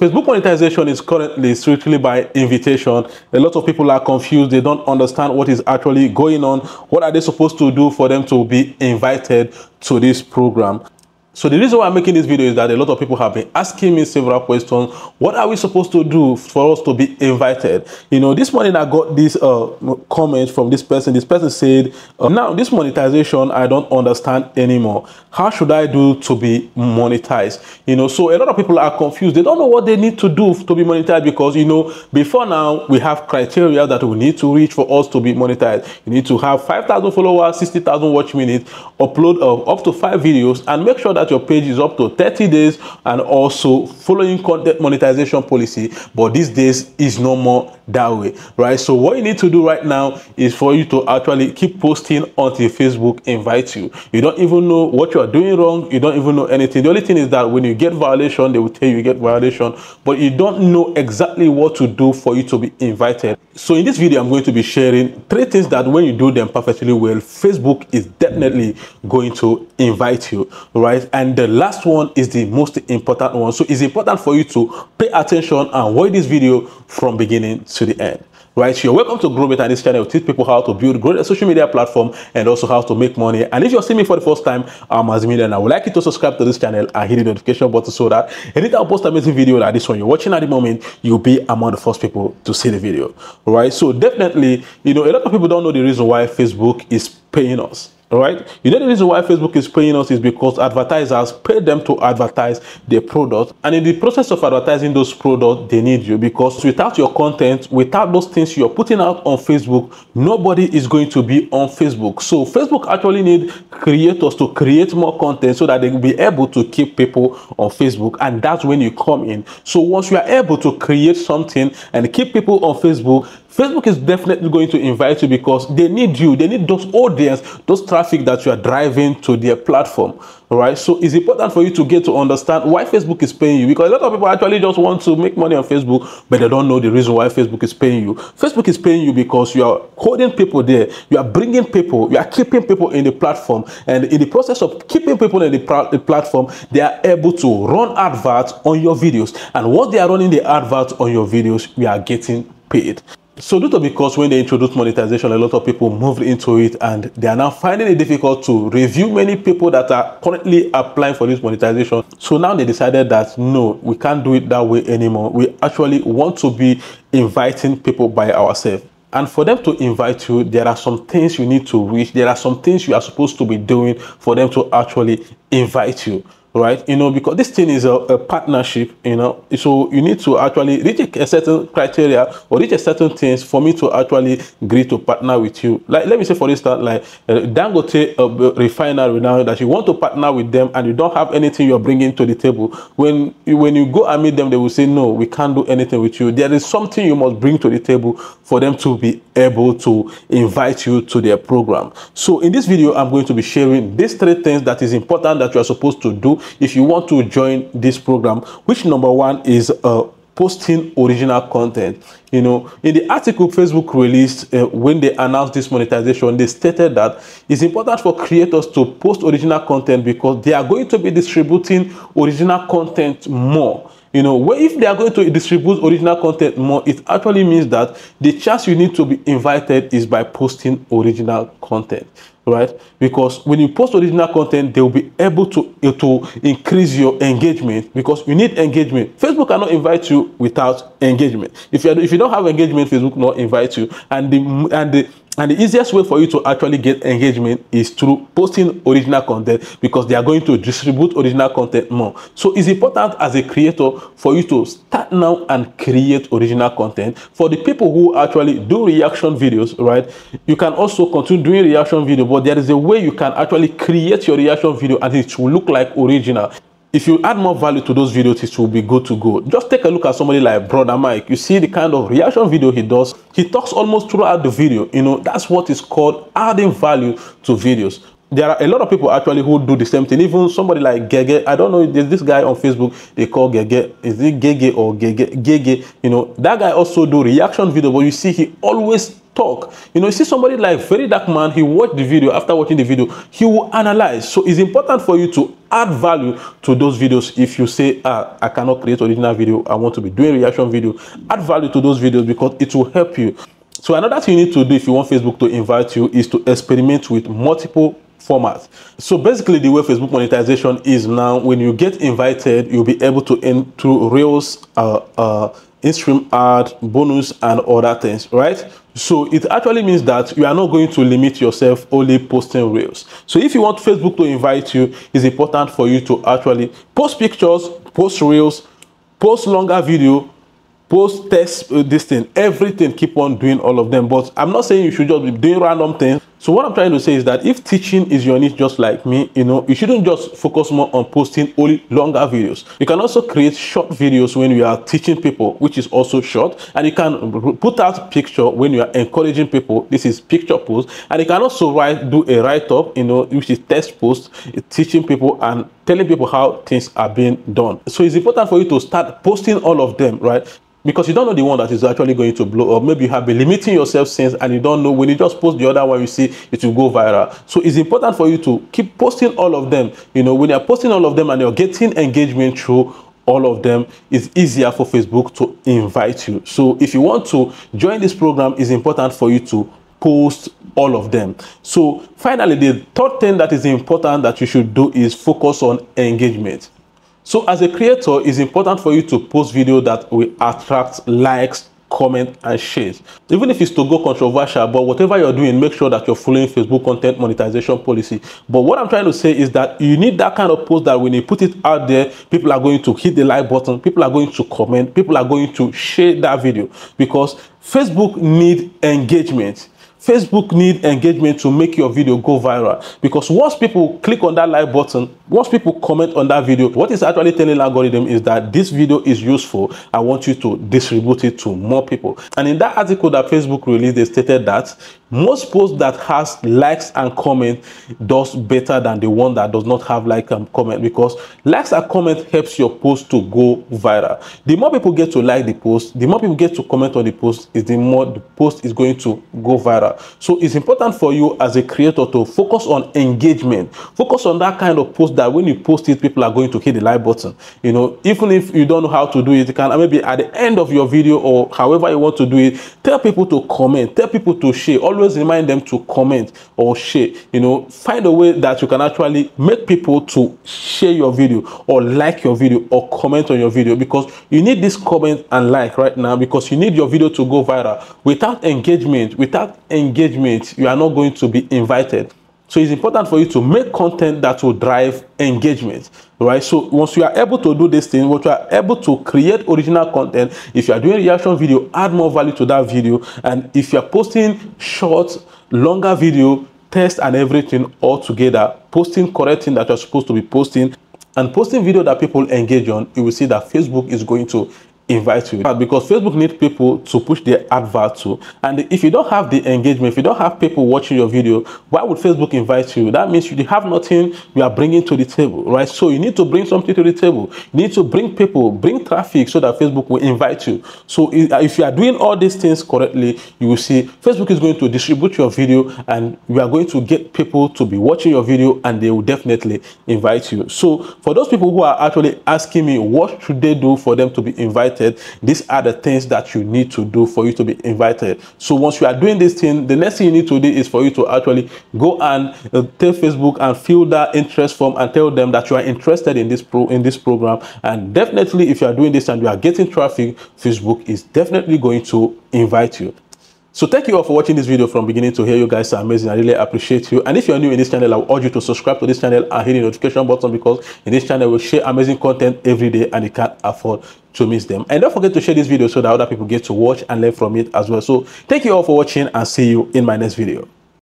Facebook monetization is currently strictly by invitation. A lot of people are confused. They don't understand what is actually going on. What are they supposed to do for them to be invited to this program? So the reason why I'm making this video is that a lot of people have been asking me several questions. What are we supposed to do for us to be invited? You know, this morning I got this uh, comment from this person. This person said, uh, now this monetization, I don't understand anymore. How should I do to be monetized? You know, so a lot of people are confused. They don't know what they need to do to be monetized because, you know, before now we have criteria that we need to reach for us to be monetized. You need to have 5,000 followers, 60,000 watch minutes, upload uh, up to five videos and make sure that your page is up to 30 days and also following content monetization policy. But these days is no more that way right? So what you need to do right now is for you to actually keep posting until facebook invites you. You don't even know what you are doing wrong. You don't even know anything. The only thing is that when you get violation they will tell you you get violation but you don't know exactly what to do for you to be invited. So in this video i'm going to be sharing three things that when you do them perfectly well facebook is definitely going to invite you right? And the last one is the most important one. So it's important for you to pay attention and watch this video from beginning to the end. Right you're welcome to growbeta this channel. Teach people how to build great social media platform and also how to make money. And if you're seeing me for the first time i'm Azmina and i would like you to subscribe to this channel and hit the notification button so that anytime i post amazing video like this one you're watching at the moment you'll be among the first people to see the video. Right so definitely you know a lot of people don't know the reason why facebook is paying us right. You know the reason why Facebook is paying us is because advertisers pay them to advertise their product. And in the process of advertising those products, they need you because without your content, without those things you're putting out on Facebook, nobody is going to be on Facebook. So Facebook actually need creators to create more content so that they will be able to keep people on Facebook. And that's when you come in. So once you are able to create something and keep people on Facebook, Facebook is definitely going to invite you because they need you. They need those audience, those traffic that you are driving to their platform. Right. So it's important for you to get to understand why Facebook is paying you because a lot of people actually just want to make money on Facebook, but they don't know the reason why Facebook is paying you. Facebook is paying you because you are holding people there. You are bringing people. You are keeping people in the platform, and in the process of keeping people in the, the platform, they are able to run adverts on your videos. And once they are running the adverts on your videos, we are getting paid. So due to because when they introduced monetization, a lot of people moved into it and they are now finding it difficult to review many people that are currently applying for this monetization. So now they decided that no, we can't do it that way anymore. We actually want to be inviting people by ourselves. And for them to invite you, there are some things you need to reach. There are some things you are supposed to be doing for them to actually invite you right? You know because this thing is a, a, partnership you know? So you need to actually reach a certain criteria or reach a certain things for me to actually agree to partner with you. Like let me say for instance like uh, dangote uh, refinery now that you want to partner with them and you don't have anything you're bringing to the table. When when you go and meet them they will say no we can't do anything with you. There is something you must bring to the table for them to be able to invite you to their program. So in this video i'm going to be sharing these three things that is important that you are supposed to do if you want to join this program which number one is uh, posting original content. You know in the article facebook released uh, when they announced this monetization they stated that it's important for creators to post original content because they are going to be distributing original content more you know if they are going to distribute original content more it actually means that the chance you need to be invited is by posting original content right? Because when you post original content they will be able to to increase your engagement because you need engagement. Facebook cannot invite you without engagement. If you if you don't have engagement facebook not invite you. And the and the and the easiest way for you to actually get engagement is through posting original content because they are going to distribute original content more. So it's important as a creator for you to start now and create original content. For the people who actually do reaction videos, right? You can also continue doing reaction video, but there is a way you can actually create your reaction video and it will look like original if you add more value to those videos, it will be good to go. Just take a look at somebody like Brother Mike. You see the kind of reaction video he does. He talks almost throughout the video. You know, that's what is called adding value to videos. There are a lot of people actually who do the same thing. Even somebody like Gege, I don't know, there's this guy on Facebook they call Gege. Is it Gege or Gege? Gege, you know, that guy also do reaction video, but you see he always talk. You know, you see somebody like Very Dark Man, he watched the video. After watching the video, he will analyze. So it's important for you to add value to those videos. If you say, ah, I cannot create original video, I want to be doing reaction video, add value to those videos because it will help you. So another thing you need to do if you want Facebook to invite you is to experiment with multiple formats. So basically the way Facebook monetization is now, when you get invited, you'll be able to enter Reels, uh, uh, in-stream ad, bonus, and other things, right? So it actually means that you are not going to limit yourself only posting reels. So if you want Facebook to invite you, it's important for you to actually post pictures, post reels, post longer video, post test uh, this thing everything keep on doing all of them but i'm not saying you should just be doing random things so what i'm trying to say is that if teaching is your niche just like me you know you shouldn't just focus more on posting only longer videos. You can also create short videos when you are teaching people which is also short. And you can put out picture when you are encouraging people. This is picture post. And you can also write do a write-up you know which is text post teaching people and telling people how things are being done. So it's important for you to start posting all of them right because you don't know the one that is actually going to blow up. Maybe you have been limiting yourself since and you don't know when you just post the other one, you see it will go viral. So it's important for you to keep posting all of them. You know, when you're posting all of them and you're getting engagement through all of them, it's easier for Facebook to invite you. So if you want to join this program, it's important for you to post all of them. So finally, the third thing that is important that you should do is focus on engagement. So as a creator, it's important for you to post video that will attract likes, comment and shares. Even if it's to go controversial, but whatever you're doing, make sure that you're following Facebook content monetization policy. But what I'm trying to say is that you need that kind of post that when you put it out there, people are going to hit the like button, people are going to comment, people are going to share that video because Facebook need engagement. Facebook need engagement to make your video go viral because once people click on that like button, once people comment on that video, what is actually telling algorithm is that this video is useful. I want you to distribute it to more people. And in that article that Facebook released, they stated that most posts that has likes and comment does better than the one that does not have like and comment because likes and comment helps your post to go viral. The more people get to like the post, the more people get to comment on the post, is the more the post is going to go viral. So it's important for you as a creator to focus on engagement. Focus on that kind of post that when you post it, people are going to hit the like button. You know, even if you don't know how to do it, you can maybe at the end of your video or however you want to do it, tell people to comment, tell people to share. Always remind them to comment or share. You know, find a way that you can actually make people to share your video or like your video or comment on your video because you need this comment and like right now because you need your video to go viral. Without engagement, without engagement, you are not going to be invited. So it's important for you to make content that will drive engagement, right? So once you are able to do this thing, once you are able to create original content, if you are doing reaction video, add more value to that video. And if you are posting short, longer video, test and everything all together, posting correct thing that you're supposed to be posting, and posting video that people engage on, you will see that Facebook is going to invite you because Facebook needs people to push their advert to. And if you don't have the engagement, if you don't have people watching your video, why would Facebook invite you? That means you have nothing you are bringing to the table, right? So you need to bring something to the table. You need to bring people, bring traffic so that Facebook will invite you. So uh, if you are doing all these things correctly, you will see Facebook is going to distribute your video and you are going to get people to be watching your video and they will definitely invite you. So for those people who are actually asking me what should they do for them to be invited, invited these are the things that you need to do for you to be invited. So once you are doing this thing the next thing you need to do is for you to actually go and uh, tell facebook and fill that interest form and tell them that you are interested in this pro in this program. And definitely if you are doing this and you are getting traffic facebook is definitely going to invite you so thank you all for watching this video from beginning to here. You guys are amazing. I really appreciate you. And if you're new in this channel, I would urge you to subscribe to this channel and hit the notification button because in this channel we share amazing content every day and you can't afford to miss them. And don't forget to share this video so that other people get to watch and learn from it as well. So thank you all for watching and see you in my next video.